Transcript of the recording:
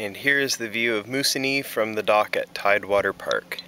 And here is the view of Moosonee from the dock at Tidewater Park.